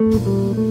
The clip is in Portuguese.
Música